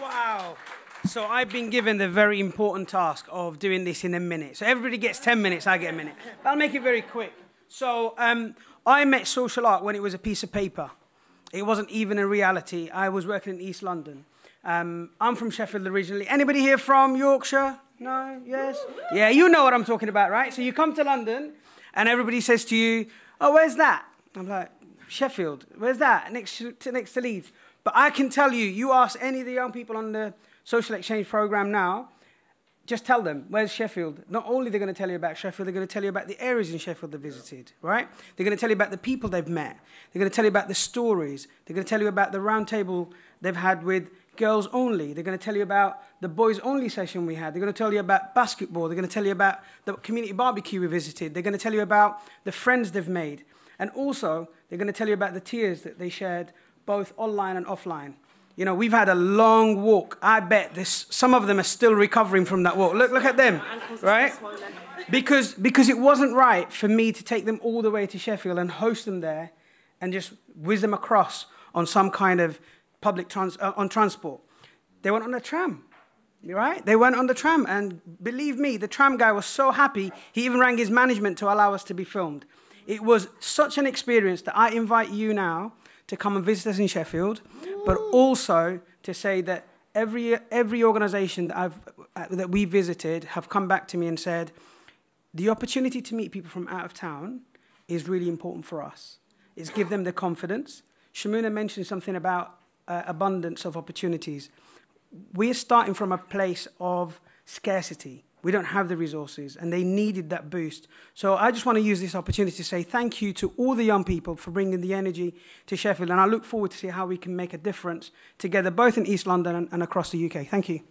Wow. So I've been given the very important task of doing this in a minute. So everybody gets 10 minutes, I get a minute. But I'll make it very quick. So um, I met social art when it was a piece of paper. It wasn't even a reality. I was working in East London. Um, I'm from Sheffield originally. Anybody here from Yorkshire? No? Yes? Yeah, you know what I'm talking about, right? So you come to London and everybody says to you, oh, where's that? I'm like, Sheffield. Where's that? Next to, next to Leeds. But I can tell you, you ask any of the young people on the social exchange program now, just tell them, where's Sheffield? Not only they're going to tell you about Sheffield, they're going to tell you about the areas in Sheffield they visited, right? They're going to tell you about the people they've met. They're going to tell you about the stories. They're going to tell you about the roundtable they've had with girls only. They're going to tell you about the boys only session we had. They're going to tell you about basketball. They're going to tell you about the community barbecue we visited. They're going to tell you about the friends they've made. And also, they're going to tell you about the tears that they shared both online and offline. You know, we've had a long walk. I bet this, some of them are still recovering from that walk. Look, look at them, right? Because, because it wasn't right for me to take them all the way to Sheffield and host them there and just whiz them across on some kind of public trans uh, on transport. They went on a tram, right? They went on the tram, and believe me, the tram guy was so happy, he even rang his management to allow us to be filmed. It was such an experience that I invite you now to come and visit us in Sheffield, but also to say that every, every organization that, I've, uh, that we visited have come back to me and said, the opportunity to meet people from out of town is really important for us. It's give them the confidence. Shamuna mentioned something about uh, abundance of opportunities. We're starting from a place of scarcity. We don't have the resources, and they needed that boost. So I just want to use this opportunity to say thank you to all the young people for bringing the energy to Sheffield, and I look forward to see how we can make a difference together, both in East London and, and across the UK. Thank you.